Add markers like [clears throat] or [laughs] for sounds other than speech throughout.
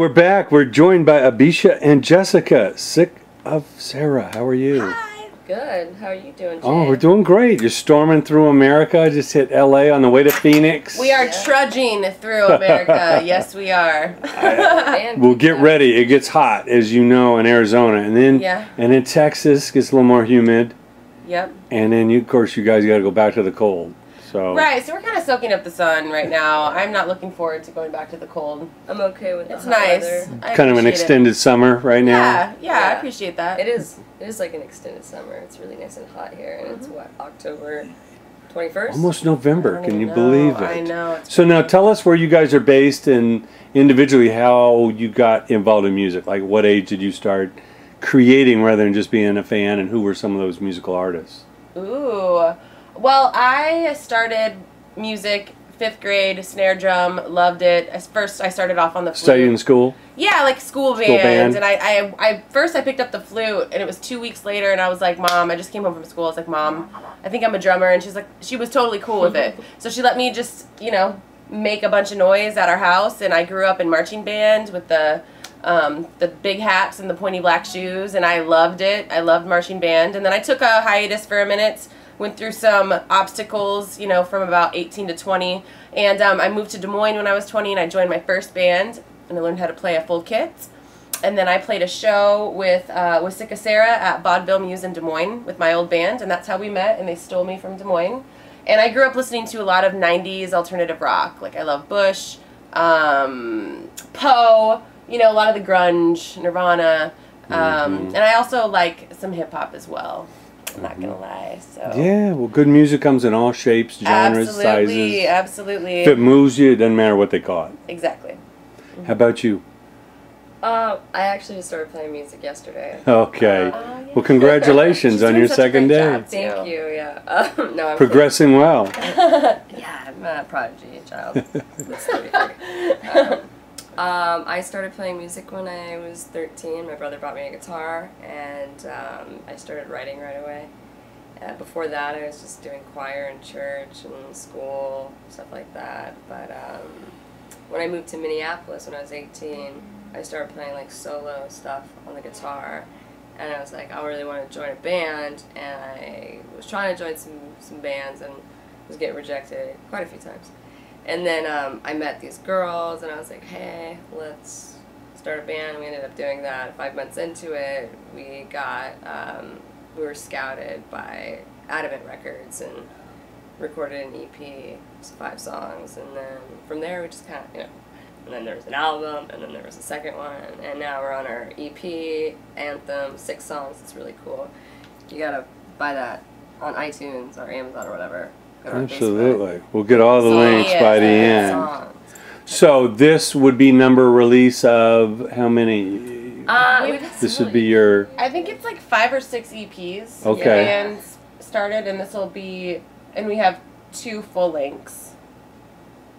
All right, we're back. We're joined by Abisha and Jessica. Sick of Sarah. How are you? Hi. Good. How are you doing, Jay? Oh, we're doing great. You're storming through America. I Just hit LA on the way to Phoenix. We are Yeah. trudging through America. [laughs] yes, we are. And We'll get ready. It gets hot, as you know, in Arizona, and then Yeah. and then Texas gets a little more humid, Yep. and then you, of course, you guys got to go back to the cold. So Right. So we're kind of soaking up the sun right now. I'm not looking forward to going back to the cold. I'm okay with the It's hot nice. weather. I kind of an appreciate it. extended summer right now. Yeah, yeah, I appreciate that. It is. It is like an extended summer. It's really nice and hot here, and it's mm-hmm. what October twenty first. Almost November. Can you know. believe it? I know. So now tell us where you guys are based and individually how you got involved in music. Like what age did you start creating rather than just being a fan and who were some of those musical artists? Ooh. Well, I started music fifth grade, snare drum, loved it. First, I started off on the flute. Studied in school? Yeah, like school, School bands. band. And I, I, I first I picked up the flute, and it was two weeks later, and I was like, Mom, I just came home from school. I was like, Mom, I think I'm a drummer, and she's like, she was totally cool with it. [laughs] So she let me just, you know, make a bunch of noise at our house, and I grew up in marching band with the. Um, the big hats and the pointy black shoes, and I loved it. I loved marching band, and then I took a hiatus for a minute, went through some obstacles, you know, from about 18 to 20, and um, I moved to Des Moines when I was 20, and I joined my first band, and I learned how to play a full kit. And then I played a show with uh, with Sick of Sarah at Vaudeville Mews in Des Moines with my old band, and that's how we met. And they stole me from Des Moines. And I grew up listening to a lot of '90s alternative rock. Like I love Bush, um, Poe, you know, a lot of the grunge, Nirvana, um, and I also like some hip hop as well. I'm not gonna lie. So Yeah, well, good music comes in all shapes, genres, absolutely, sizes. absolutely, If it moves you, it doesn't matter what they call it. exactly. How about you? Uh, I actually just started playing music yesterday. Okay. Oh, yeah. Well, congratulations [laughs] She's on your second great day. job. Thank too. you. Yeah. Um, [laughs] no, I'm Progressing well. [laughs] Yeah, I'm a prodigy child. That's um, um, I started playing music when I was 13. My brother bought me a guitar, and um, I started writing right away. Uh, before that, I was just doing choir in church and school, stuff like that. But um, when I moved to Minneapolis when I was 18, I started playing like solo stuff on the guitar. And I was like, I really want to join a band. And I was trying to join some, some bands and was getting rejected quite a few times. And then um, I met these girls, and I was like, hey, let's start a band. We ended up doing that. Five months into it, we got, um, we were scouted by Adamant Records and recorded an EP, five songs. And then from there, we just kind of, you know, and then there was an album, and then there was a second one, and now we're on our EP, Anthem, six songs. It's really cool. You gotta buy that on iTunes or Amazon or whatever. Go to our Absolutely. We'll get all the So, links yeah, by the yeah, end. So this would be number release of how many? Uh, Wait, we've had this would be your I think it's like five or six EPs. Okay. And started, and this will be, and we have two full lengths.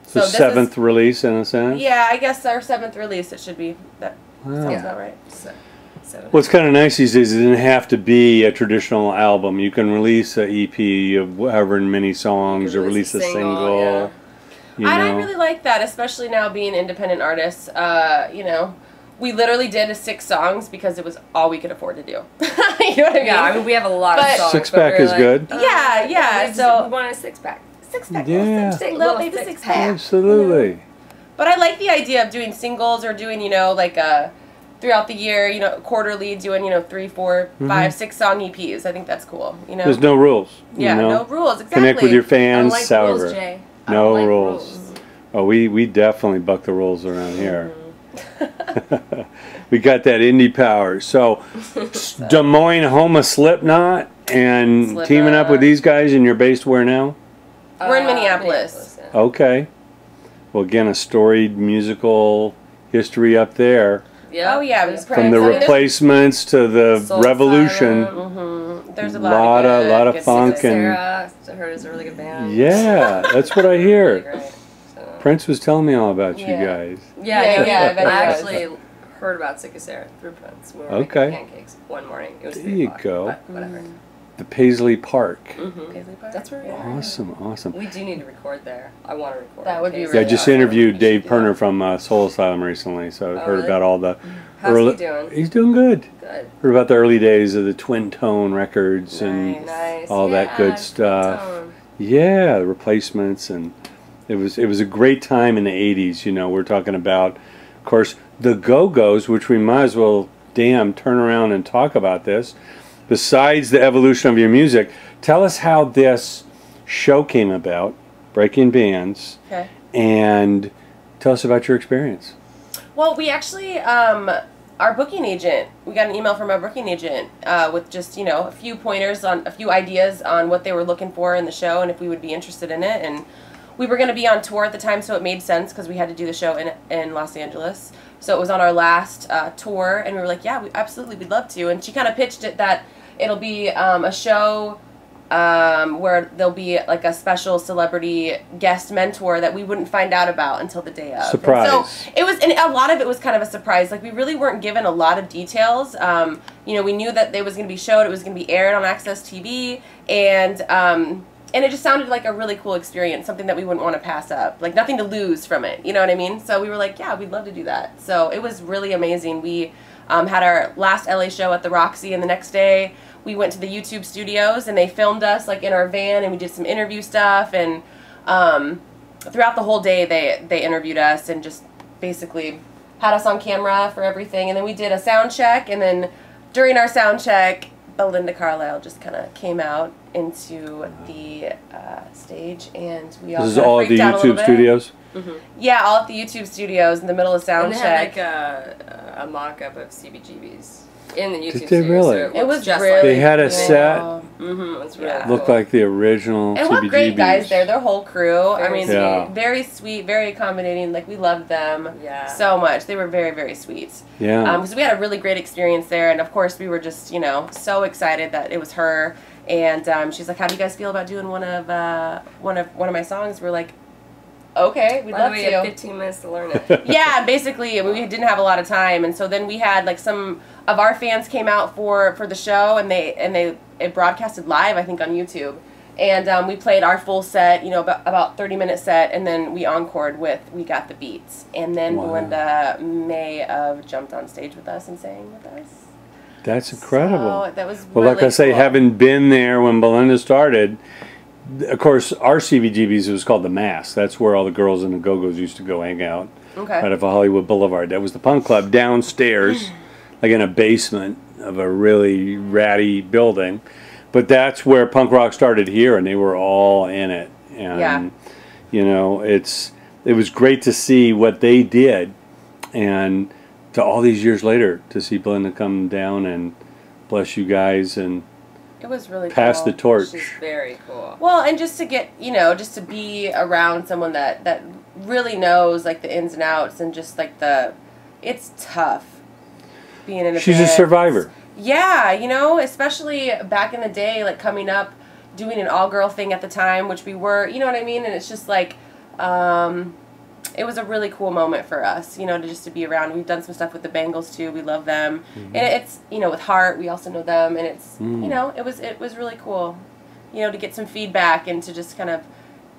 the So this is- seventh release in a sense. Yeah, I guess our seventh release. It should be that Wow. sounds Yeah. about right. So, so What's kind of nice these days, is it doesn't have to be a traditional album. You can release an EP of however many songs, or release a single. yeah. You and I know, really like that, especially now being independent artists. Uh, you know, we literally did six songs because it was all we could afford to do. [laughs] you know what I mean? Yeah, I mean we have a lot But- of songs. Six pack is like, good. uh, Yeah, yeah, we so- we want a six pack. six pack. Yeah. Little, Little baby six six pack. pack. absolutely. But I like the idea of doing singles or doing, you know, like uh throughout the year, you know, quarterly, doing, you know, three, four, five, six song EPs. I think that's cool. You know, Mm-hmm. There's no rules. you yeah, know? no rules. Exactly. Connect with your fans, Unlike however. rules, Jay. No like rules. Oh, we we definitely buck the rules around here. Mm-hmm. [laughs] we got that indie power. So, [laughs] Des Moines home of Slipknot and Slipknot. teaming up with these guys, and you're based where now? We're in Uh, Minneapolis. yeah. Okay. Well, again, a storied musical history up there. Yeah. Oh, yeah, From the replacements to the Soul revolution. Asylum. hmm There's a lot, Lot of, good, lot of funk and- Sarah, I heard is a really good band. Yeah, that's what I hear. [laughs] great. So- Prince was telling me all about you guys. Yeah, Yeah, no, yeah, I [laughs] actually heard about Sick of Sarah through Prince. We were Okay. making pancakes one morning. It was There you go. But whatever. The Paisley Park. Mm-hmm. Paisley Park? That's where we Yeah. are. Awesome, awesome. We do need to record there. I want to record. That would be Paisley. Yeah, I just awesome. interviewed Dave should Pirner from uh, Soul Asylum recently, so I Oh, heard really? about all the How's early. he doing? He's doing good. Good. Heard about the early days of the Twin Tone records and Nice. Nice. all that good stuff. Yeah, the replacements and it was it was a great time in the '80s. You know, we're talking about, of course, the Go Go's, which we might as well damn turn around and talk about this. Besides the evolution of your music, tell us how this show came about, Breaking Bands, Okay. and tell us about your experience. Well, we actually, um, our booking agent, we got an email from our booking agent uh, with just, you know, a few pointers on a few ideas on what they were looking for in the show and if we would be interested in it. And we were going to be on tour at the time, so it made sense because we had to do the show in, in Los Angeles. So it was on our last uh, tour, and we were like, yeah, we absolutely, we'd love to. And she kind of pitched it that it'll be um, a show um, where there'll be like a special celebrity guest mentor that we wouldn't find out about until the day of. And Surprise. So it was, and a lot of it was kind of a surprise. Like we really weren't given a lot of details. Um, you know, we knew that it was going to be showed, it was going to be aired on AXS TV, and um, and it just sounded like a really cool experience, something that we wouldn't want to pass up. Like nothing to lose from it. You know what I mean? So we were like, yeah, we'd love to do that. So it was really amazing. We um, had our last LA show at the Roxy, and the next day we went to the YouTube studios and they filmed us like in our van, and we did some interview stuff and. Um, throughout the whole day they they interviewed us and just basically had us on camera for everything and then we did a sound check and then during our sound check belinda carlisle just kind of came out into the uh, stage and we all This is kinda all at the freaked out a little YouTube studios. yeah all at the youtube studios in the middle of sound And they check had like a, a mock-up of CBGBs in the YouTube they studio, really? so it looks was just really like They had a cool. set. Mm-hmm, it really Yeah. cool. Looked like the original and what great CBGBs. guys there their whole crew i Very mean Yeah. very sweet very accommodating like we loved them Yeah. so much they were very very sweet Yeah. Um because we had a really great experience there, and of course we were just you know so excited that it was her. And um, she's like, "How do you guys feel about doing one of uh, one of one of my songs?" We're like, "Okay, we'd By the love way, you have to." 15 minutes to learn it. [laughs] yeah, basically, we didn't have a lot of time, and so then we had like some of our fans came out for for the show, and they and they it broadcasted live, I think, on YouTube. And um, we played our full set, you know, about, about 30 minute set, and then we encored with We Got the Beats. And then Wow. Belinda may have jumped on stage with us and sang with us. That's incredible. So that was Well, really like I say, cool. having been there when Belinda started, of course, our CBGBs was called the Masque. That's where all the girls and the Go Go's used to go hang out, okay. out of Hollywood Boulevard. That was the punk club downstairs, [laughs] like in a basement of a really ratty building. But that's where punk rock started here, and they were all in it. And Yeah. you know, it's it was great to see what they did, and to all these years later to see Belinda come down and bless you guys and It was really pass cool. the torch. She's very cool. Well, and just to get you know, just to be around someone that that really knows like the ins and outs and just like the, it's tough being in a. She's a survivor. Yeah, you know, especially back in the day, like coming up, doing an all girl thing at the time, which we were, you know what I mean? And it's just like, um, it was a really cool moment for us, you know, to just to be around. We've done some stuff with the Bangles too. We love them, and it's you know with Heart, we also know them, and it's Mm. you know it was it was really cool, you know, to get some feedback and to just kind of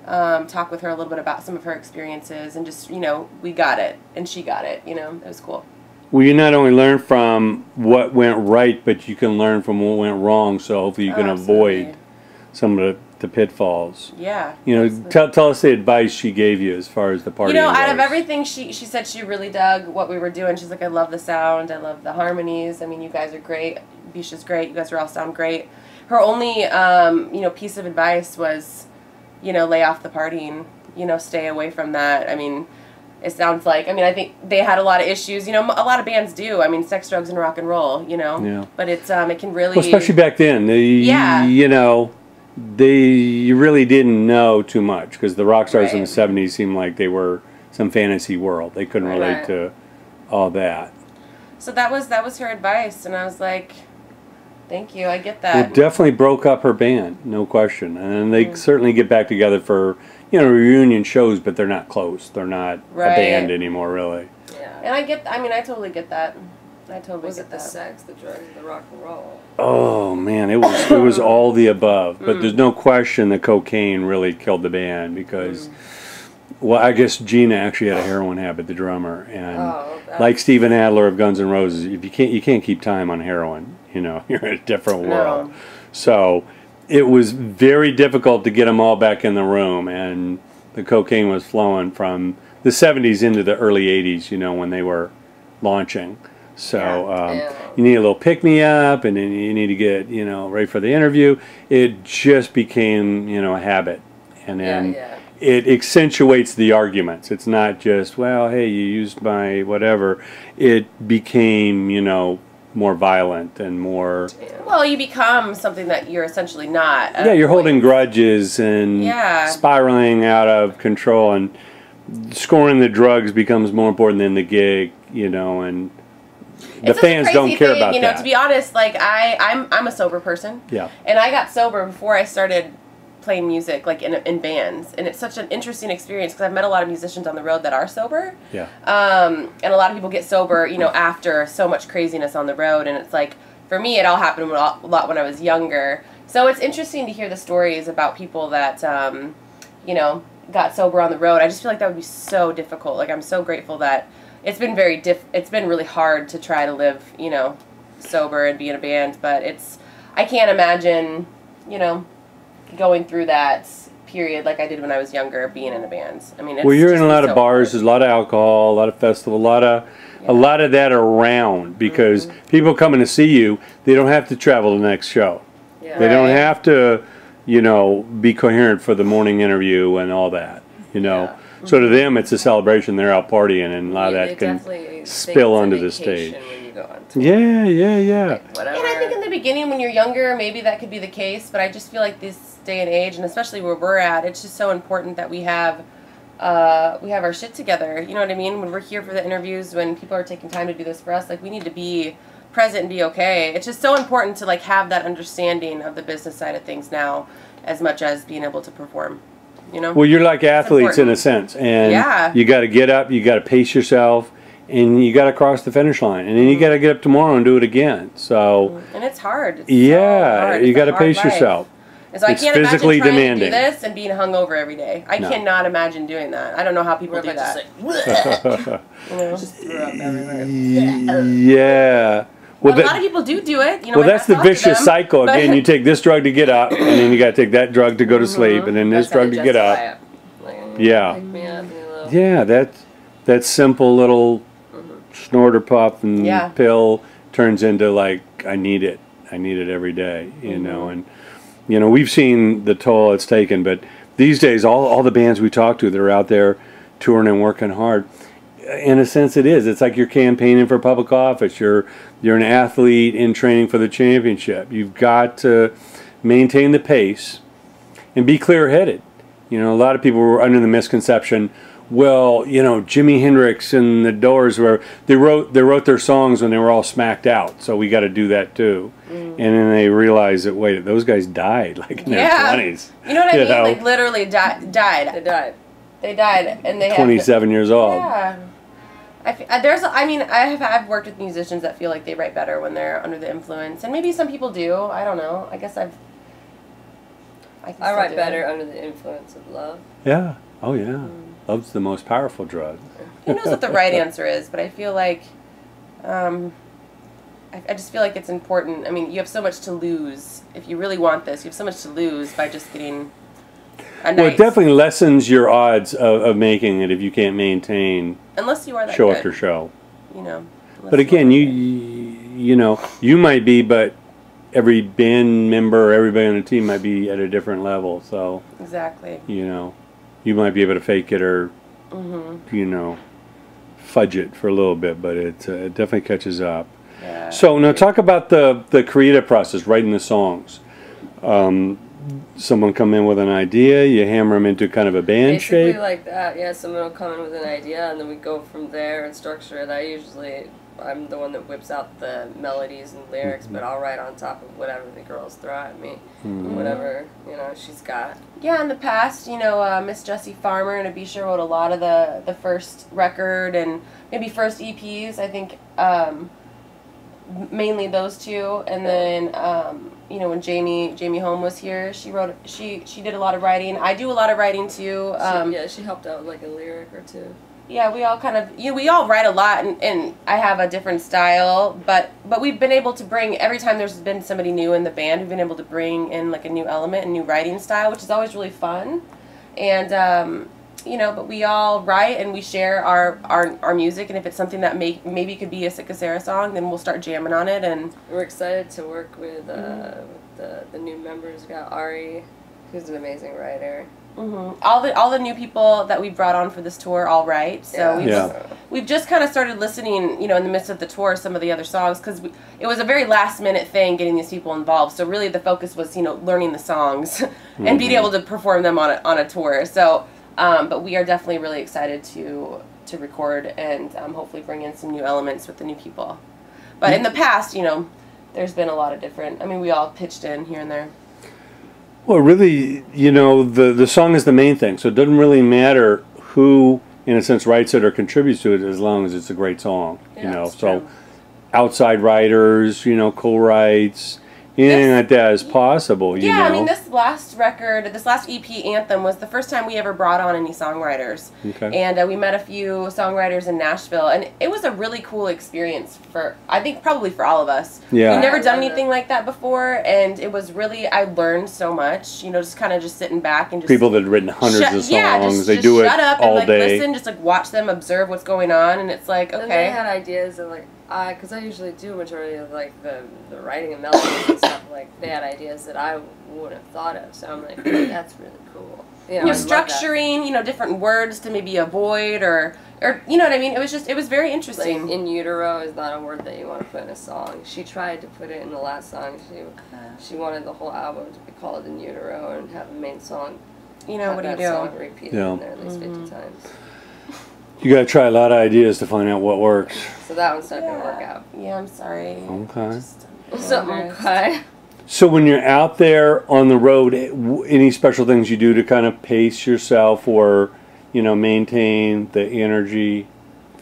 um, talk with her a little bit about some of her experiences and just you know we got it and she got it, you know, it was cool. Well, you not only learn from what went right, but you can learn from what went wrong. So hopefully you Oh, can absolutely. avoid some of the, the pitfalls. Yeah. You know, absolutely. tell, tell us the advice she gave you as far as the party. You know, out of everything, she she said she really dug what we were doing. She's like, I love the sound, I love the harmonies. I mean, you guys are great. Bisha's great. You guys are all sound great. Her only, um, you know, piece of advice was, you know, lay off the partying. You know, stay away from that. I mean, it sounds like. I mean, I think they had a lot of issues. You know, a lot of bands do. I mean, sex, drugs, and rock and roll. You know. Yeah. But it's um, it can really. Well, especially back then, they, Yeah. you know, they you really didn't know too much because the rock stars in the '70s seemed like they were some fantasy world. They couldn't Right. relate to all that. so that was that was her advice, and I was like, thank you. I get that it definitely broke up her band, no question. And they Mm. certainly get back together for you know reunion shows, but they're not close. They're not Right. a band anymore, really. Yeah. And I get, I mean, I totally get that. I totally Was get it the that. sex, the drugs, the rock and roll? Oh man, it was it was all the above. But Mm. there's no question that cocaine really killed the band because, Mm. well, I guess Gina actually had a heroin habit, the drummer, and Oh, like Steven Adler of Guns N' Roses, if you can't you can't keep time on heroin, you know, [laughs] you're in a different world. No. So it was very difficult to get them all back in the room, and the cocaine was flowing from the 70s into the early 80s, you know, when they were launching. So Yeah. um, you need a little pick me up, and then you need to get, you know, ready for the interview. It just became, you know, a habit. And then yeah. it accentuates the arguments. It's not just, well, hey, you used my whatever. It became, you know, more violent and more. Well, you become something that you're essentially not. Yeah, you're holding grudges and Yeah. spiraling out of control, and scoring the drugs becomes more important than the gig, you know, and the fans don't care thing, about you know, that. To be honest, like I, I'm, I'm a sober person. Yeah. And I got sober before I started playing music, like in, in bands, and it's such an interesting experience because I've met a lot of musicians on the road that are sober. yeah. Um, and a lot of people get sober, you know, after so much craziness on the road, and it's like for me, it all happened a lot, a lot when I was younger. So it's interesting to hear the stories about people that, um, you know, got sober on the road. I just feel like that would be so difficult. Like I'm so grateful that it's been very diff. It's been really hard to try to live, you know, sober and be in a band, but it's. I can't imagine, you know, going through that period like I did when I was younger, being in a band. I mean, it's Well, you're in a lot so of bars. hard. There's a lot of alcohol, a lot of festival, a lot of a lot of that around because Mm-hmm. people coming to see you, they don't have to travel the next show. Yeah. They don't have to, you know, be coherent for the morning interview and all that. You know, Yeah. So to them it's a celebration. They're out partying, and a lot of that can spill onto the stage. When you go on tour. Yeah, yeah, yeah. Whatever. And I think in the beginning, when you're younger, maybe that could be the case. But I just feel like this day and age, and especially where we're at, it's just so important that we have, uh, we have our shit together. You know what I mean? When we're here for the interviews, when people are taking time to do this for us, like we need to be present and be okay. It's just so important to like have that understanding of the business side of things now, as much as being able to perform. You know? Well, you're like athletes in a sense, and Yeah. you got to get up, you got to pace yourself, and you got to cross the finish line, and then you mm-hmm. got to get up tomorrow and do it again. So, mm, and it's hard. It's so yeah, hard. you got to pace life. yourself. And so I It's can't physically imagine trying demanding. to do this and being hungover every day. I No. cannot imagine doing that. I don't know how people We're do that. to say, [laughs] [laughs] you know? just threw up everywhere. yeah. [laughs] Well, But a lot of people do do it. You know, well, that's the vicious them, cycle. but- Again, you [laughs] take this drug to get up, and then you got to take that drug to go to sleep, mm-hmm. and then this That's drug to get up. it. Like, Yeah. Pick up. Yeah, that that simple little mm-hmm. snorter puff and Yeah. pill turns into like I need it. I need it every day, you know. Mm-hmm. And you know we've seen the toll it's taken, but these days all all the bands we talk to that are out there touring and working hard. In a sense, it is. It's like you're campaigning for public office. You're you're an athlete in training for the championship. You've got to maintain the pace and be clear headed. You know, a lot of people were under the misconception. Well, you know, Jimi Hendrix and the Doors were they wrote they wrote their songs when they were all smacked out, so we got to do that too. Mm. And then they realized that wait, those guys died like in Yeah. their twenties, You know what I mean? know. Like literally di- They died. died. They died, and they twenty seven have. seven years old. Yeah. I uh, there's. I mean, I have. I've worked with musicians that feel like they write better when they're under the influence, and maybe some people do. I don't know. I guess I've. I, can I write better It. under the influence of love. Yeah. Oh yeah. Mm. Love's the most powerful drug. Who knows what the [laughs] right answer is? But I feel like, um, I, I just feel like it's important. I mean, you have so much to lose if you really want this. You have so much to lose by just getting. A nice, Well, it definitely lessens your odds of, of making it if you can't maintain unless you are that show good, after show. you know. But again, that you you know you might be, but every band member, or everybody on the team might be at a different level. So exactly. you know, you might be able to fake it or Mm-hmm. you know fudge it for a little bit, but it, uh, it definitely catches up. Yeah. So now talk about the the creative process, writing the songs. Um, someone come in with an idea, you hammer them into kind of a band Basically shape. like that. Yeah, someone will come in with an idea, and then we go from there and structure it. I usually, I'm the one that whips out the melodies and lyrics, Mm-hmm. but I'll write on top of whatever the girls throw at me, Mm-hmm. whatever you know she's got. Yeah, in the past, you know, uh, Miss Jessie Farmer and Abisha wrote a lot of the the first record and maybe first EPs. I think um, mainly those two, and then um, you know when Jamie Jamie Home was here, she wrote she she did a lot of writing. I do a lot of writing too. Um, she, yeah, she helped out with like a lyric or two. yeah, we all kind of you know, we all write a lot, and, and I have a different style, but but we've been able to bring every time there's been somebody new in the band, we've been able to bring in like a new element, a new writing style, which is always really fun, and um, you know, but we all write and we share our our, our music, and if it's something that may, maybe could be a Sick of Sarah song, then we'll start jamming on it, and We're excited to work with, uh, Mm-hmm. with the the new members. We got Ari, who's an amazing writer. hmm all the all the new people that we brought on for this tour all write, so we've Yeah. just we've just kind of started listening, you know, in the midst of the tour, some of the other songs because it was a very last minute thing getting these people involved. So really, the focus was, you know, learning the songs [laughs] and being able to perform them on a, on a tour. So, um, but we are definitely really excited to to record and um, hopefully bring in some new elements with the new people. But in the past, you know, there's been a lot of different. I mean, we all pitched in here and there. Well, really, you know, the the song is the main thing, so it doesn't really matter who, in a sense, writes it or contributes to it, as long as it's a great song. you know, so outside writers, you know, co-writes, anything This- like that is possible. You yeah, know, I mean, this last record, this last EP, Anthem, was the first time we ever brought on any songwriters. Okay. And uh, we met a few songwriters in Nashville, and it was a really cool experience for, I think, probably for all of us. Yeah. We've never done anything like that before, and it was really, I learned so much, you know, just kind of just sitting back and just. people that have written hundreds shut, of songs, yeah, just, they just do it shut up all and like day. listen, just like watch them, observe what's going on, and it's like, And they had ideas of like, I, because I usually do majority of like the, the writing and melodies and stuff. Like they had ideas that I wouldn't have thought of. So I'm like, [clears throat] that's really cool. You know, you know, I love that. structuring, you know, different words to maybe avoid or, or you know what I mean. It was just, it was very interesting. Like in utero is not a word that you want to put in a song. She tried to put it in the last song. She she wanted the whole album to be called in utero and have the main song. you know, what do you do? Song repeated Yeah. in there at least Mm-hmm. fifty times. You got to try a lot of ideas to find out what works. So that one's not gonna work out. Yeah, I'm sorry. Okay. Just, I'm So okay. So when you're out there on the road, eh, any special things you do to kind of pace yourself or, you know, maintain the energy,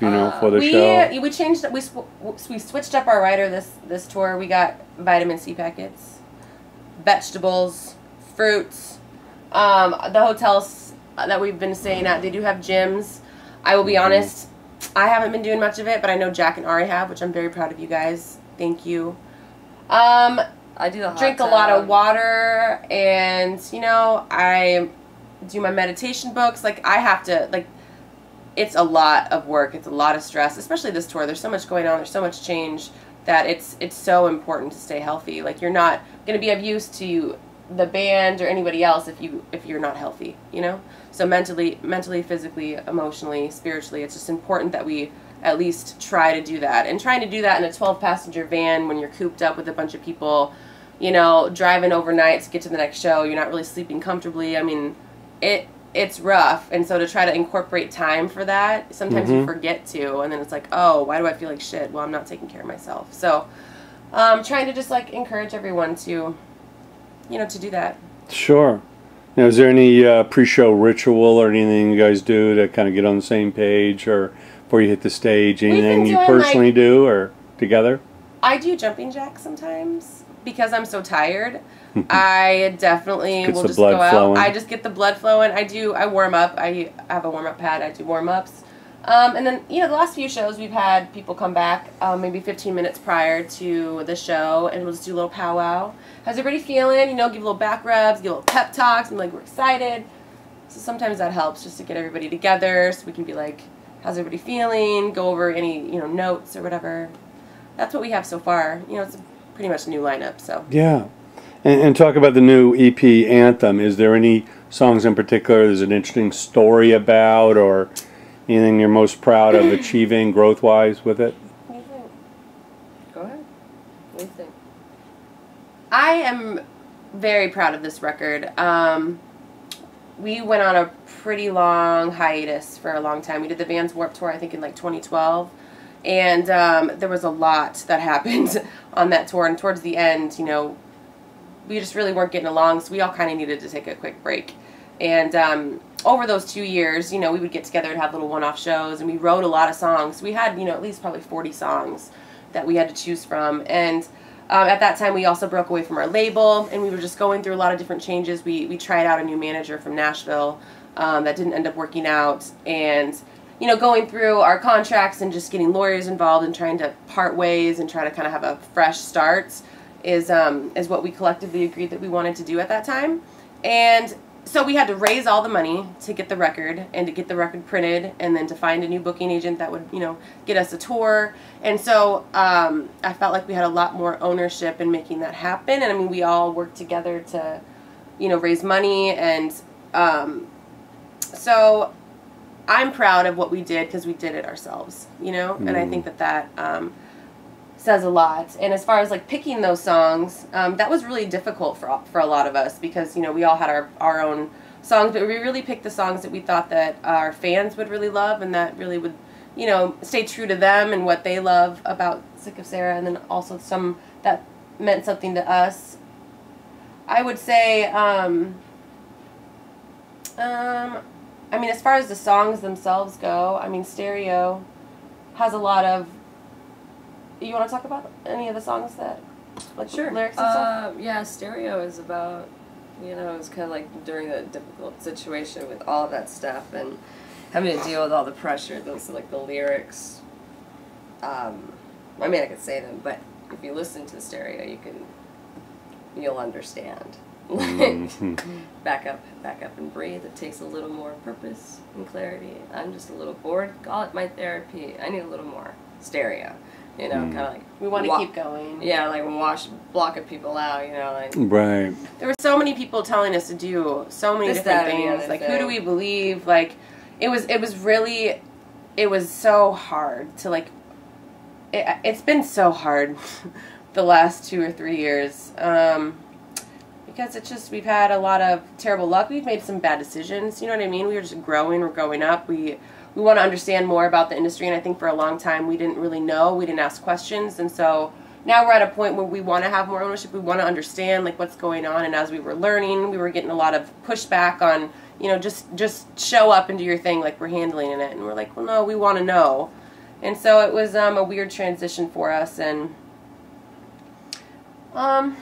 you know, for the we show? we changed we sw- we switched up our rider this this tour. We got vitamin C packets, vegetables, fruits. Um, the hotels that we've been staying at, they do have gyms. I will be Mm-hmm. honest, I haven't been doing much of it, but I know Jack and Ari have, which I'm very proud of you guys. Thank you. Um, I do drink a lot of water and you know i do my meditation books. Like i have to like it's a lot of work. It's a lot of stress especially this tour. There's so much going on. There's so much change that it's it's so important to stay healthy. Like you're not going to be of use to the band or anybody else if you if you're not healthy you know so mentally mentally physically emotionally spiritually it's just important that we at least try to do that. And trying to do that in a 12 passenger van when you're cooped up with a bunch of people you know driving overnight to get to the next show you're not really sleeping comfortably. I mean it it's rough. And so to try to incorporate time for that sometimes you Mhm. forget to. And then it's like oh why do i feel like shit? Well i'm not taking care of myself. So um, trying to just like encourage everyone to you know to do that. Sure. Now, is there any uh, pre-show ritual or anything you guys do to kind of get on the same page, or before you hit the stage, anything you personally like- do, or together? I do jumping jacks sometimes because I'm so tired. I definitely will just blood go out. flowing. I just get the blood flowing. I do. I warm up. I have a warm up pad. I do warm ups. Um, and then you know the last few shows we've had people come back um, maybe 15 minutes prior to the show and we'll just do a little powwow. How's everybody feeling? You know, give a little back rubs, give a little pep talks, and like we're excited. So sometimes that helps just to get everybody together so we can be like, how's everybody feeling? Go over any you know notes or whatever. That's what we have so far. You know, it's pretty much a new lineup. So Yeah. And, and talk about the new EP anthem. Is there any songs in particular there's an interesting story about, or anything you're most proud of [laughs] achieving growth-wise with it? what do you think? Go ahead. What do you think? I am very proud of this record. Um, we went on a pretty long hiatus for a long time. We did the Vans Warped Tour, I think, in like 2012. And um, there was a lot that happened [laughs] on that tour. And towards the end, you know, we just really weren't getting along. So we all kind of needed to take a quick break. And um, over those two years, you know, we would get together and have little one off shows. And we wrote a lot of songs. We had, you know, at least probably 40 songs that we had to choose from. And um, at that time, we also broke away from our label, and we were just going through a lot of different changes. We we tried out a new manager from Nashville um, that didn't end up working out, and you know, going through our contracts and just getting lawyers involved and trying to part ways and try to kind of have a fresh start is um, is what we collectively agreed that we wanted to do at that time, and so we had to raise all the money to get the record and to get the record printed and then to find a new booking agent that would you know get us a tour. And so um, i felt like we had a lot more ownership in making that happen. And i mean we all worked together to you know raise money and um, so i'm proud of what we did because we did it ourselves you know? And i think that that um, says a lot. And as far as like picking those songs, um, that was really difficult for for a lot of us because you know we all had our our own songs, but we really picked the songs that we thought that our fans would really love and that really would you know stay true to them and what they love about Sick of Sarah, and then also some that meant something to us. I would say. Um, um, I mean, as far as the songs themselves go, I mean, Stereo has a lot of you want to talk about any of the songs that, like Sure. lyrics and stuff? Uh, yeah, stereo is about, you know, it's kind of like during the difficult situation with all that stuff and having to deal with all the pressure. Those are like the lyrics. Um, I mean, I could say them, but if you listen to stereo, you can, you'll understand. Mhm. [laughs] back up, back up and breathe. It takes a little more purpose and clarity. I'm just a little bored. Call it my therapy. I need a little more stereo. You know, Mm. kind of like we want to wa- keep going. Yeah, like wash blocking people out. You know, like Right. There were so many people telling us to do so many This, different that, things. other Like, who do we believe? Like, it was it was really, it was so hard to like. It, it's been so hard, [laughs] the last two or three years. Um, because it's just we've had a lot of terrible luck. We've made some bad decisions. You know what I mean? We were just growing. We're growing up. We we want to understand more about the industry, and I think for a long time we didn't really know. We didn't ask questions, and so now we're at a point where we want to have more ownership. We want to understand like what's going on. And as we were learning, we were getting a lot of pushback on you know just just show up and do your thing like we're handling it. And we're like, well, no, we want to know. And so it was um, a weird transition for us, and um,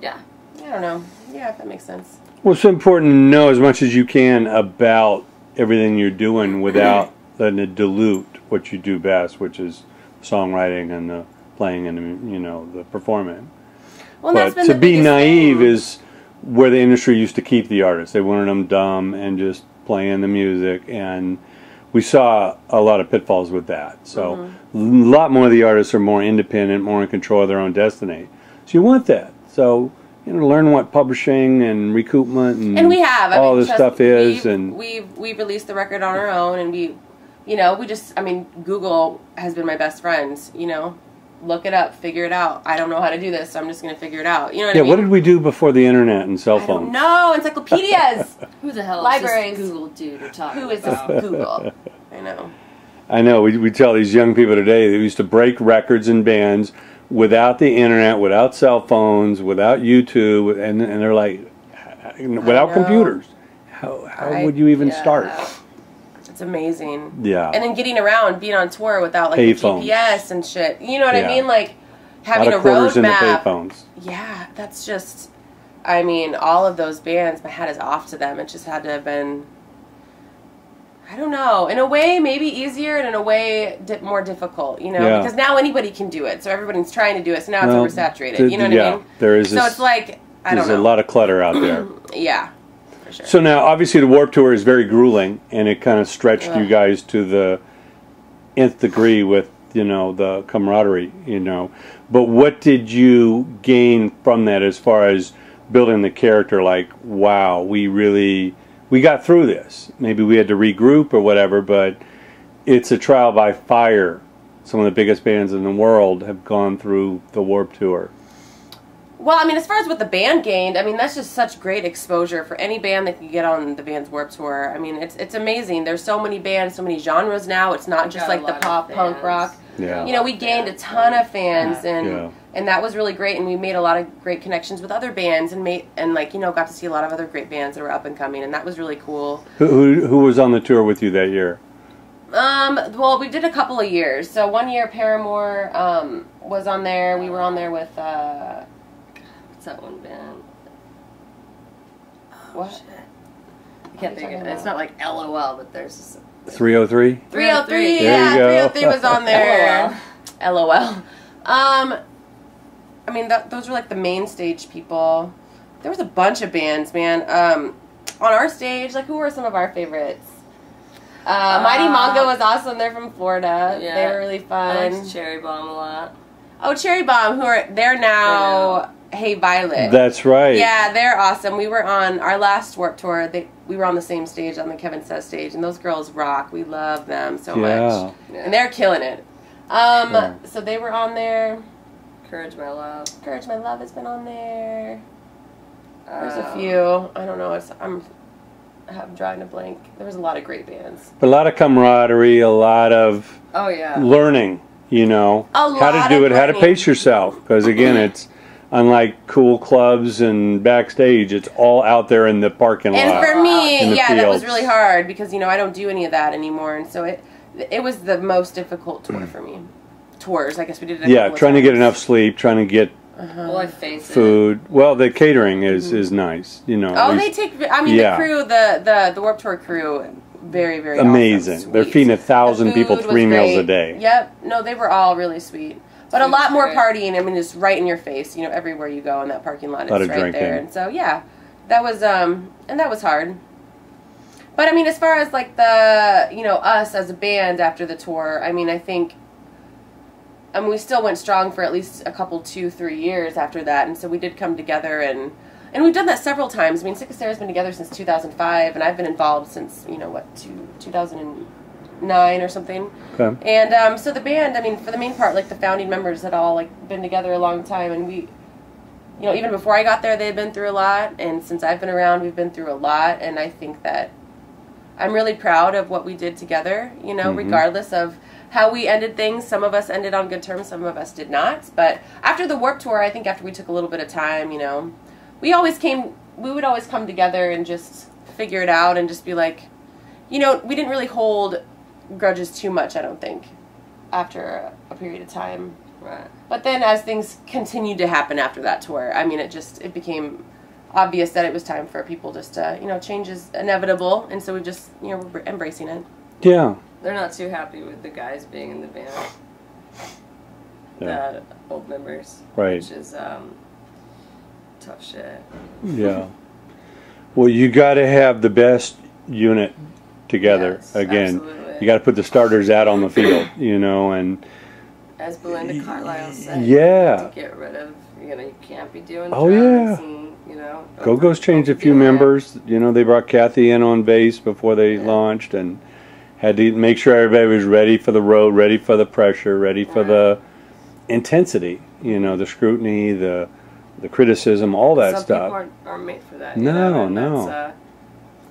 yeah. I don't know. Yeah, if that makes sense. Well, it's important to know as much as you can about everything you're doing without [clears throat] letting it dilute what you do best, which is songwriting and the playing and the, you know the performing. Well, but to be naive thing. is where the industry used to keep the artists. They wanted them dumb and just playing the music, and we saw a lot of pitfalls with that. So Mm-hmm. a lot more of the artists are more independent, more in control of their own destiny. So you want that. So you know, learn what publishing and recoupment and, and we have I all mean, this stuff is, we've, and we've we've released the record on our own, and we, you know, we just I mean, Google has been my best friend. You know, look it up, figure it out. I don't know how to do this, so I'm just gonna figure it out. You know what yeah. I mean? What did we do before the internet and cell phones? don't encyclopedias. [laughs] Who the hell Libraries. is this Google dude you're talking Who is this about? Google? [laughs] I know. I know. We, we tell these young people today they used to break records and bands without the internet, without cell phones, without YouTube, and and they're like, without computers. How how I- would you even yeah. start? It's amazing. Yeah. And then getting around, being on tour without like the GPS and shit. You know what Yeah. I mean? Like a having lot a of quarters in the roadmap. payphones. Yeah, that's just. I mean, all of those bands, my hat is off to them. It just had to have been. I don't know. In a way, maybe easier, and in a way, di- more difficult. You know, Yeah. because now anybody can do it, so everybody's trying to do it. So now it's Well, oversaturated. th- you know what yeah, I mean? there is So this- it's like I don't know. There's a lot of clutter out there. [clears throat] Yeah, for sure. So now, obviously, the Warped Tour is very grueling, and it kind of stretched you guys to the nth degree with you know the camaraderie. You know, but what did you gain from that as far as building the character? Like, wow, we really we got through this. Maybe we had to regroup or whatever, but it's a trial by fire. Some of the biggest bands in the world have gone through the Warped Tour. Well, I mean, as far as what the band gained, I mean, that's just such great exposure for any band that can get on the Vans Warped Tour. I mean, it's it's amazing. There's so many bands, so many genres now. It's not just like the pop punk rock. Yeah. You know, we gained a ton of fans, and Yeah. And that was really great. And we made a lot of great connections with other bands, and made and like you know got to see a lot of other great bands that were up and coming, and that was really cool. Who who, who was on the tour with you that year? Um, well, we did a couple of years. So one year, Paramore um, was on there. We were on there with uh, What's that one band? what? I can't think of it. It's not like LOL, but there's this. 3OH!3. 3OH!3. There Yeah, 3OH!3 was on [laughs] there. LOL. Um, I mean, that, those were like the main stage people. There was a bunch of bands, man. Um, on our stage, like who were some of our favorites? Uh, Mighty Uh, Mongo was awesome. They're from Florida. Yeah. They Yeah. were really I fun. liked Cherri Bomb a lot. Oh, Cherri Bomb, who are they're now Hey Violet. That's right. Yeah, they're awesome. We were on our last Warped Tour. They we were on the same stage on the Kevin Says stage, and those girls rock. We love them so Yeah. much, Yeah. and they're killing it. Um, Yeah. so they were on there. Courage, My Love. Courage, my love has been on there. There's a Um, few. I don't know. It's, I'm I'm drawing a blank. There was a lot of great bands. A lot of camaraderie, a lot of Oh yeah. learning, you know, A how to do of it, how to pace yourself. Because again, it's unlike cool clubs and backstage, it's all out there in the parking And lot. And for me, the yeah, that was really hard because you know I don't do any of that anymore, and so it it was the most difficult tour for me. Tours, I guess we did it. a yeah, couple of trying to get enough sleep, trying to get Well, I fainted. food. Well, the catering is is nice, you know. Oh, at they take. I mean, Yeah. the crew, the the the Warped Tour crew, very very amazing. Awesome, They're feeding a thousand people three meals a day. Yep. No, they were all really sweet. But a lot more great. partying. I mean, just right in your face. You know, everywhere you go in that parking lot, it's Lot of right drinking. there. And so, yeah, that was um, and that was hard. But I mean, as far as like the you know us as a band after the tour, I mean, I think. Mean, we still went strong for at least a couple, two, three years after that, and so we did come together and. And we've done that several times. I mean, Sick of Sarah's been together since 2005, and I've been involved since, you know, what, two, 2009 or something. Okay. And um, so the band, I mean, for the main part, like the founding members had all like been together a long time, and we, you know, even before I got there, they had been through a lot, and since I've been around, we've been through a lot, and I think that I'm really proud of what we did together. You know, Mhm. regardless of how we ended things. Some of us ended on good terms, some of us did not. But after the Warped Tour, I think after we took a little bit of time, you know, we always came, we would always come together and just figure it out and just be like, you know, we didn't really hold grudges too much, I don't think, after a, a period of time. Right. But then as things continued to happen after that tour, I mean, it just, it became obvious that it was time for people just to, you know, change is inevitable. And so we just, you know, we're embracing it. Yeah. They're not too happy with the guys being in the band. Yeah. The old members. Right. Which is um, tough shit. Yeah. Well, you got to have the best unit together. Yes, Again, absolutely. you got to put the starters out on the field, you know, and As Belinda Carlisle said. yeah. To get rid of, you know, you can't be doing Oh, drugs yeah. and, you know. Go Go's changed a few overdoing it. members. You know, they brought Kathy in on bass before they Yeah. launched and had to make sure everybody was ready for the road, ready for the pressure, ready for the intensity, you know, the scrutiny, the the criticism, all that Some stuff. people aren't, aren't made for that. No, no. Uh,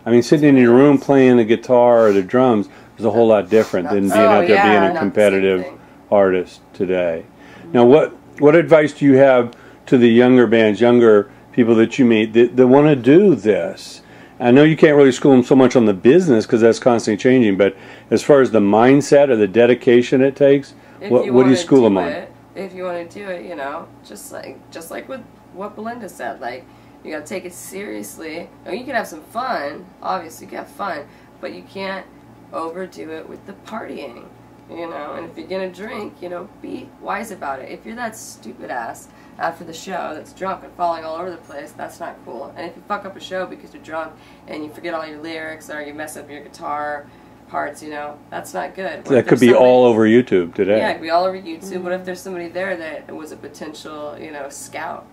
I mean, sitting in your room playing the guitar or the drums is a whole lot different than being Oh, out there yeah. being a competitive artist today. Now, what what advice do you have to the younger bands, younger people that you meet that, that want to do this? I know you can't really school them so much on the business because that's constantly changing, but as far as the mindset or the dedication it takes, If what, what do you school them do on? it, If you want to do it, you know, just like just like with what Belinda said, like you gotta take it seriously. I mean, you can have some fun, obviously, you can have fun, but you can't overdo it with the partying, you know. And if you're gonna drink, you know, be wise about it. If you're that stupid ass after the show that's drunk and falling all over the place, that's not cool. And if you fuck up a show because you're drunk and you forget all your lyrics or you mess up your guitar parts, you know, that's not good. What That could be somebody- all over YouTube today. yeah, it could be all over YouTube. What if there's somebody there that was a potential, you know, scout?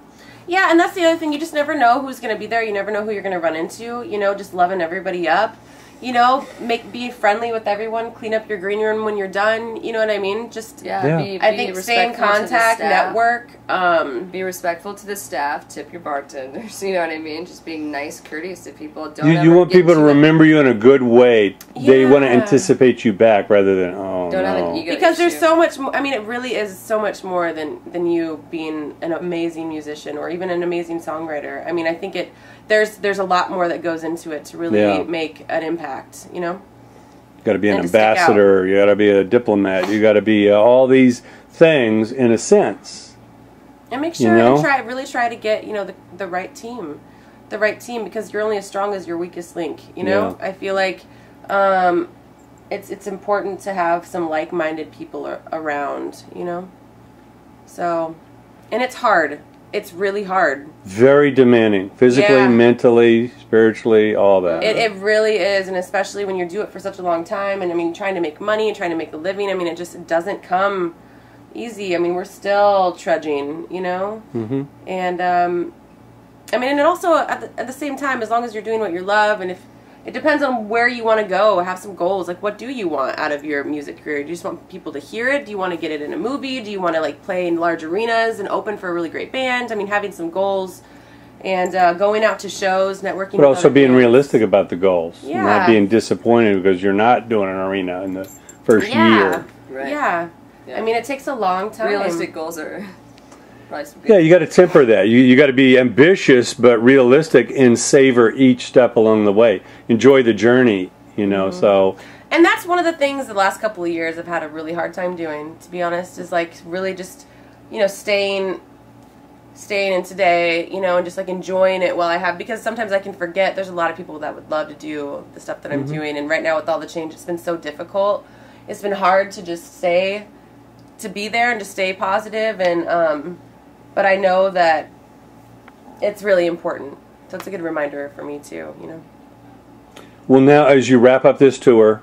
Yeah, and that's the other thing. You just never know who's going to be there. You never know who you're going to run into. You know, just loving everybody up. You know, make be friendly with everyone. Clean up your green room when you're done. You know what I mean? Just Yeah, Yeah. Be, be I think stay in respectful to the contact, network. Um, Be respectful to the staff. Tip your bartenders. [laughs] You know what I mean? Just being nice, courteous to people. Don't You, you want people to too- remember you in a good way. They want to anticipate you back rather than oh Don't have no. an ego because there's so much. Mo- I mean, it really is so much more than than you being an amazing musician or even an amazing songwriter. I mean, I think it there's there's a lot more that goes into it to really Yeah. make an impact. You know. You got to be an And to stick out. ambassador. You got to be a diplomat. You got to be uh, all these things in a sense. And make You sure know? and try really try to get you know the the right team, the right team because you're only as strong as your weakest link. You know, Yeah. I feel like um, it's it's important to have some like minded people around. You know, so and it's hard. It's really hard. Very demanding, physically, Yeah. mentally, spiritually, all that. It, it really is, and especially when you do it for such a long time. And I mean, trying to make money and trying to make a living. I mean, it just doesn't come easy. I mean, we're still trudging. You know. hmm and um, I mean, and also at the, at the same time, as long as you're doing what you love, and if it depends on where you want to go, have some goals. Like, what do you want out of your music career? Do you just want people to hear it? Do you want to get it in a movie? Do you want to like play in large arenas and open for a really great band? I mean, having some goals and uh, going out to shows, networking. But with also other being bands. realistic about the goals. Yeah. Not being disappointed because you're not doing an arena in the first Yeah. year. Right. Yeah. Yeah. I mean, it takes a long time. Realistic goals are probably some good. Yeah, you got to temper that. You you got to be ambitious but realistic and savor each step along the way. Enjoy the journey. You know, Mm-hmm. so And that's one of the things the last couple of years I've had a really hard time doing, to be honest, is like really just, you know, staying staying in today, you know, and just like enjoying it while I have because sometimes I can forget there's a lot of people that would love to do the stuff that I'm doing and right now with all the change it's been so difficult. It's been hard to just stay to be there and to stay positive and um but I know that it's really important. So it's a good reminder for me too, you know. well now as you wrap up this tour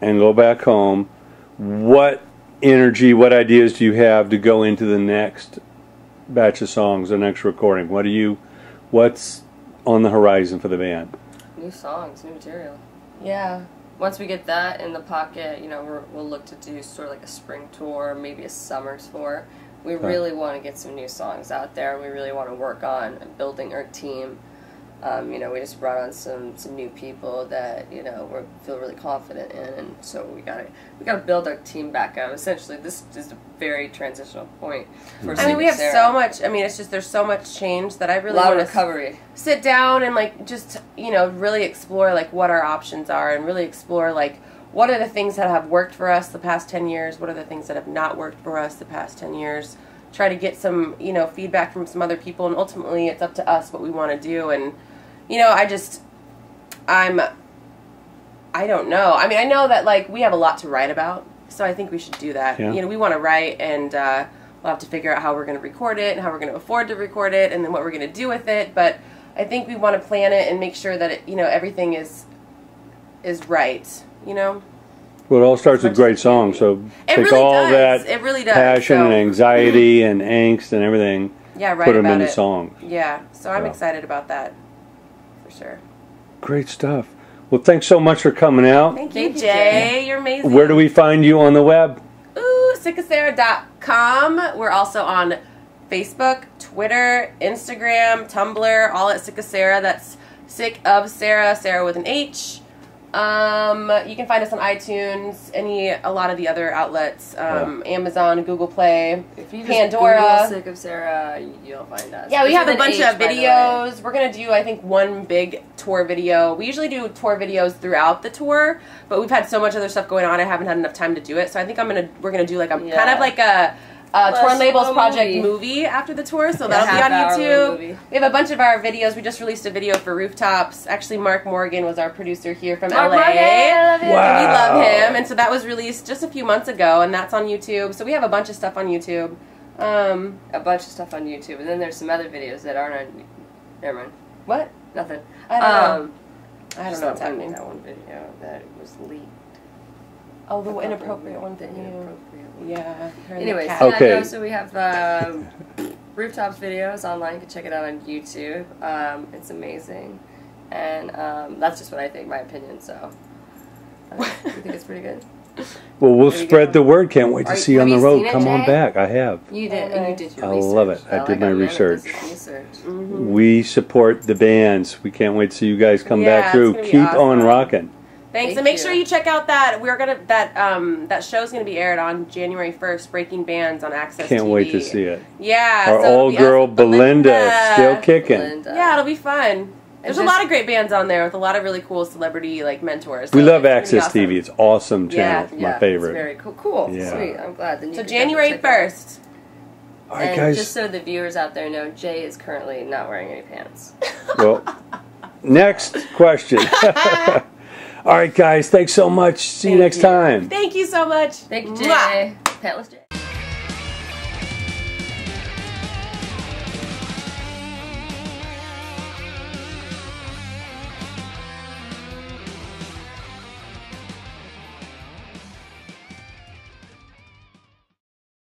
and go back home, what energy, what ideas do you have to go into the next batch of songs, the next recording? What do you what's on the horizon for the band? New songs, new material. Yeah. Once we get that in the pocket, you know, we're, we'll look to do sort of like a spring tour, maybe a summer tour. We Okay. really want to get some new songs out there. We really want to work on building our team. Um, you know, we just brought on some, some new people that you know we feel really confident in, and so we got to we got to build our team back up. Essentially, this is a very transitional point for. I mean, we have Sarah. so much. I mean, it's just there's so much change that I really want to recovery. sit down and like just you know really explore like what our options are and really explore like what are the things that have worked for us the past 10 years? What are the things that have not worked for us the past 10 years? Try to get some you know feedback from some other people and ultimately it's up to us what we want to do and you know i just i'm i don't know. I mean i know that like we have a lot to write about so i think we should do that. Yeah. you know we want to write and uh, we'll have to figure out how we're going to record it and how we're going to afford to record it and then what we're going to do with it but i think we want to plan it and make sure that it, you know everything is is right you know Well, it all starts with great as it can songs. So it take really all does that it really does passion so, and anxiety and angst and everything, yeah right put them about into it songs. yeah so i'm Yeah. excited about that for sure Great stuff. Well, thanks so much for coming out. thank you Thank you, jay Jay. you're amazing Where do we find you on the web? Ooh, sickofsarah.com. We're also on Facebook, Twitter, Instagram, Tumblr, all at Sick of Sarah. That's Sick of Sarah, Sarah with an H. Um, you can find us on iTunes, any a lot of the other outlets, um, Amazon, Google Play. If you just Pandora. Google sick of Sarah, you'll find us. Yeah, we have a bunch H, of by the way. videos. We're gonna do, I think, one big tour video. We usually do tour videos throughout the tour, but we've had so much other stuff going on. I haven't had enough time to do it. So I think I'm gonna we're gonna do like a kind of like a. Uh, Well, Torn Labels Project movie. movie. after the tour, so Yeah, that'll be on YouTube. We have a bunch of our videos. We just released a video for Rooftops. Actually, Mark Morgan was our producer here from Mark LA. Morgan, I love you. Wow. We love him, and so that was released just a few months ago, and that's on YouTube. So we have a bunch of stuff on YouTube. Um, a bunch of stuff on YouTube, and then there's some other videos that aren't on. Never mind, what? nothing. I don't know. Um, I don't just know what's that one- happening. That one video that was leaked. Oh, the The inappropriate one the from you. inappropriate one. Yeah. her Anyways, cat. Okay. no, so we have um, rooftops videos online. You can check it out on YouTube. Um, it's amazing, and um, that's just what I think, my opinion. So, uh, [laughs] you think it's pretty good? Well, we'll spread go. the word. Can't wait to Are- see you on the road. seen it, Come on back. I have. You did. Oh, You did your I research. love it. I like did my a man that research. does his research. Mhm. We support the bands. We can't wait to see you guys come Yeah, back it's through. gonna be Keep on awesome. rocking. Thanks, Thank and make you. sure you check out that we're gonna that um that show's gonna be aired on January first. Breaking Bands on AXS. Can't wait to see it. Yeah. Our so old be girl us with Belinda, still kicking. Belinda. Yeah, it'll be fun. There's a lot of great bands on there with a lot of really cool celebrity like mentors. We love it's gonna be AXS awesome. TV. It's awesome Yeah, channel. yeah, My favorite. It's very cool. Cool. Yeah. Sweet. I'm glad. Then you So January definitely check it out. first. All right, and guys. just so the viewers out there know, Jay is currently not wearing any pants. Well, [laughs] next question. [laughs] All right, guys. Thanks so much. See you next you. time. Thank you so much. Thank you, Mwah. Jay. Pantless Jay.